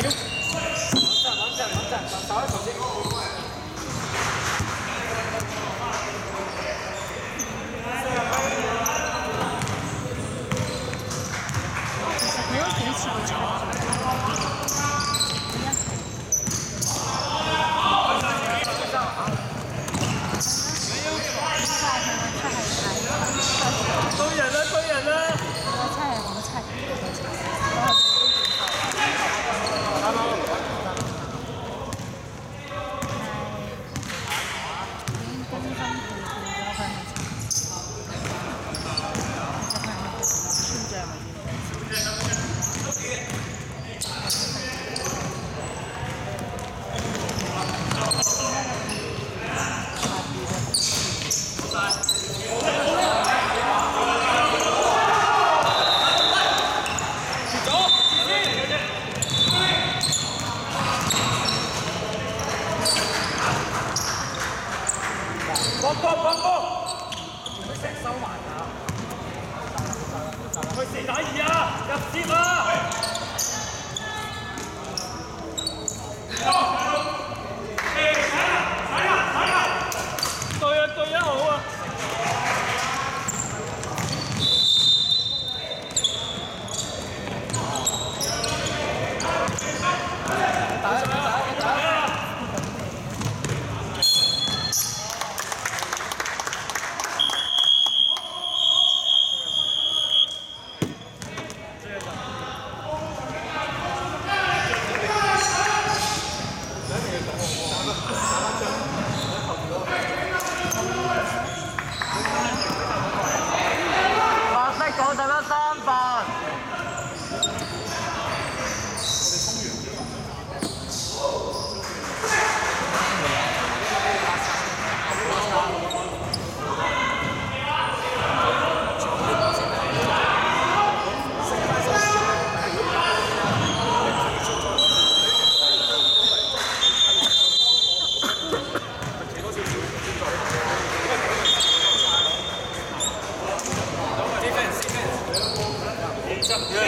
体力。Vamos, vamos! up. Good.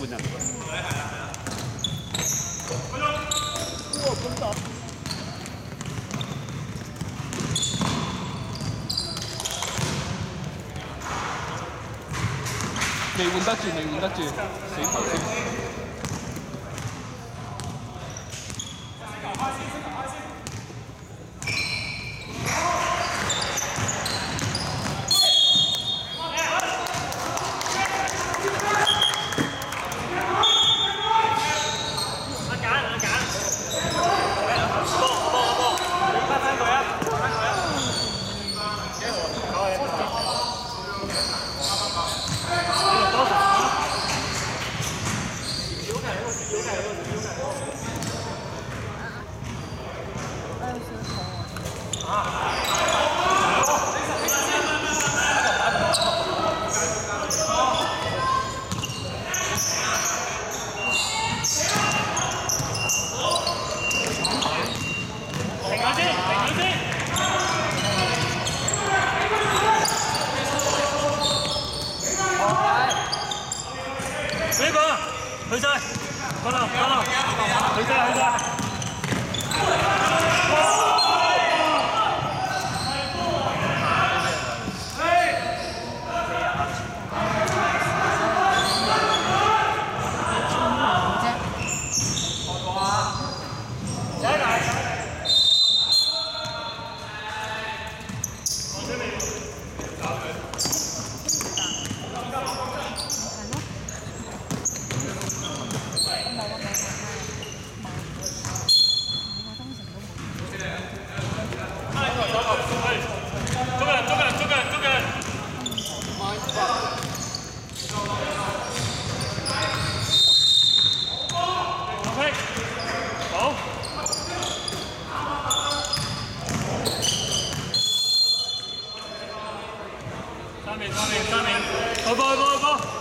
稳啊！来来来，快点！我碰到。未稳得住，未稳得住，死球。Coming, coming. Over, over, over.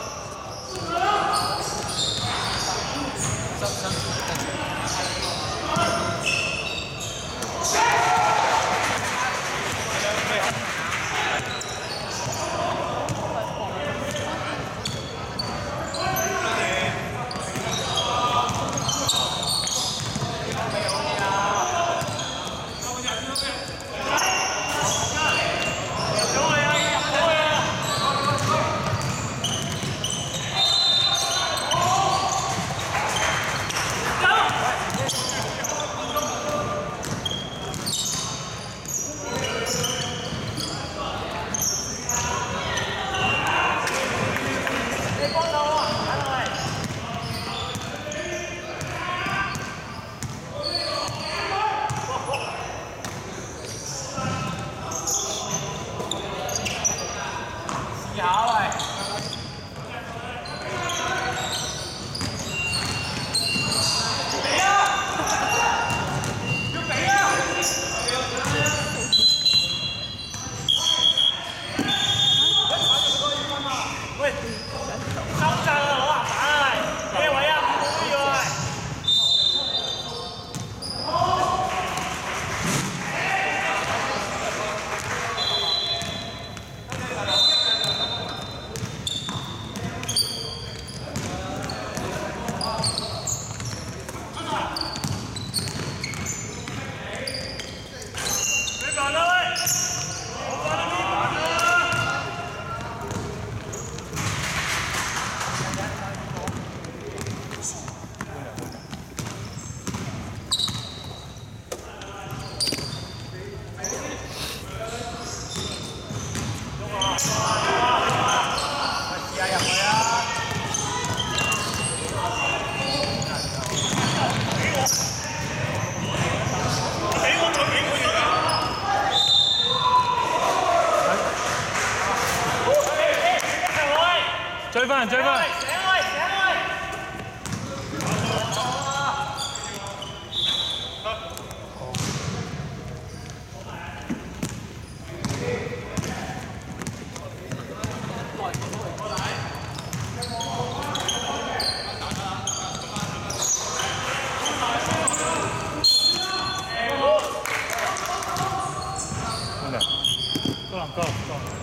on, go, go.